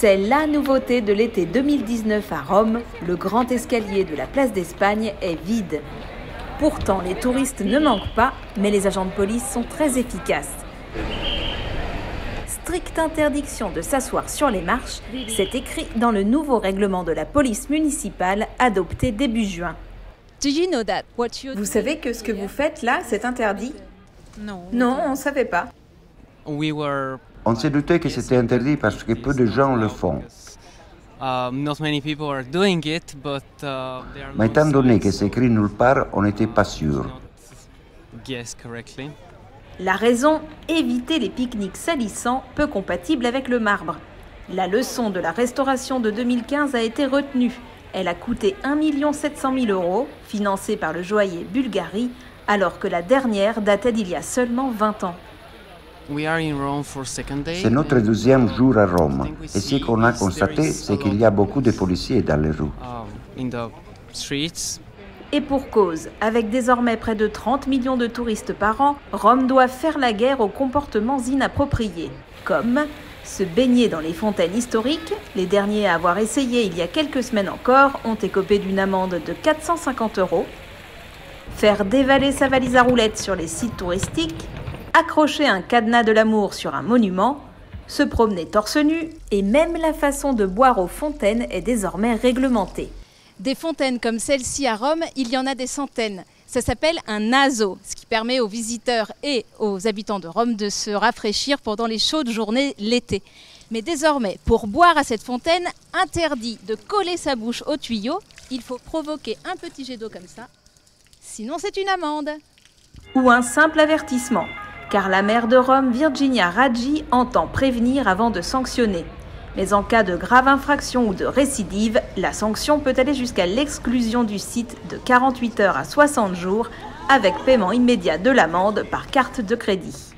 C'est la nouveauté de l'été 2019 à Rome. Le grand escalier de la place d'Espagne est vide. Pourtant, les touristes ne manquent pas, mais les agents de police sont très efficaces. Stricte interdiction de s'asseoir sur les marches, c'est écrit dans le nouveau règlement de la police municipale adopté début juin. Vous savez que ce que vous faites là, c'est interdit? Non, on ne savait pas. On s'est douté que c'était interdit parce que peu de gens le font. Mais étant donné que c'est écrit nulle part, on n'était pas sûr. La raison Éviter les pique-niques salissants, peu compatibles avec le marbre. La leçon de la restauration de 2015 a été retenue. Elle a coûté 1 700 000 euros, financée par le joaillier Bulgarie, alors que la dernière datait d'il y a seulement 20 ans. C'est notre deuxième jour à Rome. Et ce qu'on a constaté, c'est qu'il y a beaucoup de policiers dans les rues. Uh, Et pour cause, avec désormais près de 30 millions de touristes par an, Rome doit faire la guerre aux comportements inappropriés, comme se baigner dans les fontaines historiques. Les derniers à avoir essayé il y a quelques semaines encore ont écopé d'une amende de 450 euros. Faire dévaler sa valise à roulettes sur les sites touristiques accrocher un cadenas de l'amour sur un monument, se promener torse nu, et même la façon de boire aux fontaines est désormais réglementée. Des fontaines comme celle-ci à Rome, il y en a des centaines. Ça s'appelle un naso, ce qui permet aux visiteurs et aux habitants de Rome de se rafraîchir pendant les chaudes journées l'été. Mais désormais, pour boire à cette fontaine, interdit de coller sa bouche au tuyau, il faut provoquer un petit jet d'eau comme ça. Sinon, c'est une amende. Ou un simple avertissement car la maire de Rome, Virginia Raggi, entend prévenir avant de sanctionner. Mais en cas de grave infraction ou de récidive, la sanction peut aller jusqu'à l'exclusion du site de 48 heures à 60 jours, avec paiement immédiat de l'amende par carte de crédit.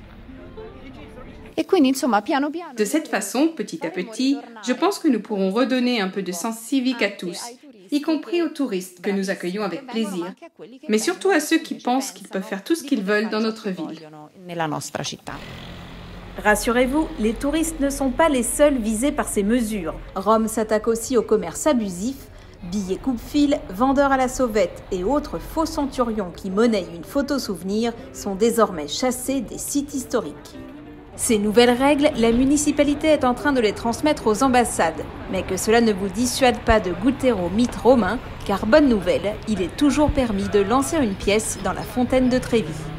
De cette façon, petit à petit, je pense que nous pourrons redonner un peu de sens civique à tous, y compris aux touristes que nous accueillons avec plaisir, mais surtout à ceux qui pensent qu'ils peuvent faire tout ce qu'ils veulent dans notre ville. Rassurez-vous, les touristes ne sont pas les seuls visés par ces mesures. Rome s'attaque aussi au commerce abusif. Billets coupe-fil, vendeurs à la sauvette et autres faux centurions qui monnaient une photo souvenir sont désormais chassés des sites historiques. Ces nouvelles règles, la municipalité est en train de les transmettre aux ambassades, mais que cela ne vous dissuade pas de goûter au mythe romain, car bonne nouvelle, il est toujours permis de lancer une pièce dans la fontaine de Trévis.